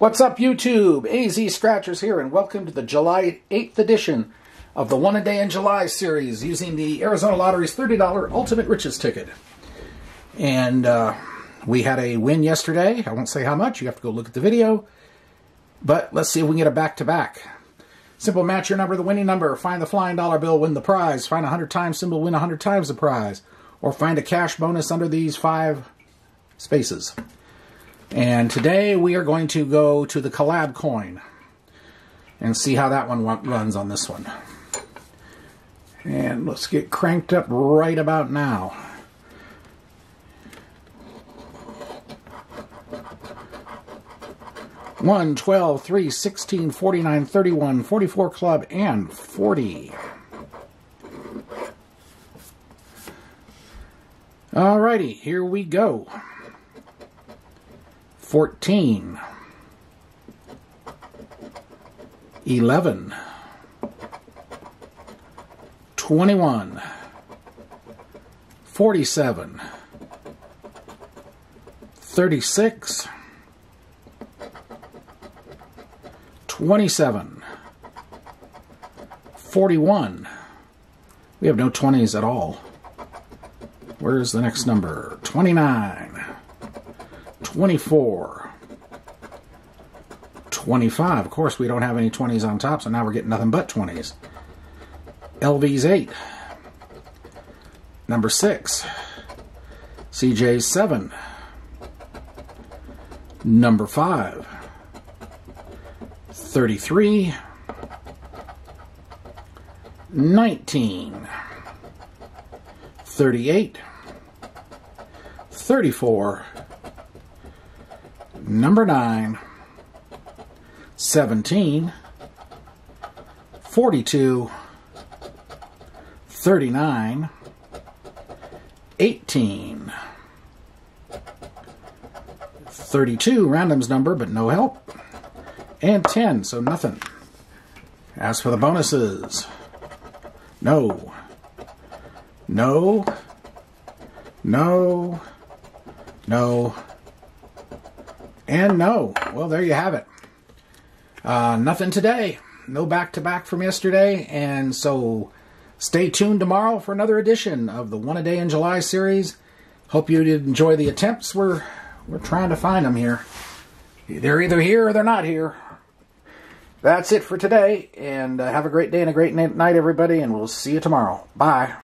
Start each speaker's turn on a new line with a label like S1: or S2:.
S1: What's up, YouTube? AZ Scratchers here, and welcome to the July 8th edition of the One a Day in July series using the Arizona Lottery's $30 Ultimate Riches ticket. And uh, we had a win yesterday. I won't say how much. You have to go look at the video. But let's see if we can get a back-to-back. Simple match your number, the winning number. Find the flying dollar bill, win the prize. Find a 100 times symbol, win a 100 times the prize. Or find a cash bonus under these five spaces. And today we are going to go to the collab coin and see how that one runs on this one. And let's get cranked up right about now. One, twelve, three, sixteen, forty-nine, thirty-one, forty-four club, and 40. Alrighty, here we go. 14, 11, 21, 47, 36, 27, 41. We have no 20s at all. Where's the next number? 29. 24, 25. Of course, we don't have any 20s on top, so now we're getting nothing but 20s. LV's 8. Number 6. CJ's 7. Number 5. 33. 19. 38. 34 number 9, 17, 42, 39, 18, 32, random's number, but no help, and 10, so nothing. As for the bonuses, no, no, no, no, and no. Well, there you have it. Uh, nothing today. No back to back from yesterday. And so stay tuned tomorrow for another edition of the One a Day in July series. Hope you did enjoy the attempts. We're, we're trying to find them here. They're either here or they're not here. That's it for today. And uh, have a great day and a great night, everybody. And we'll see you tomorrow. Bye.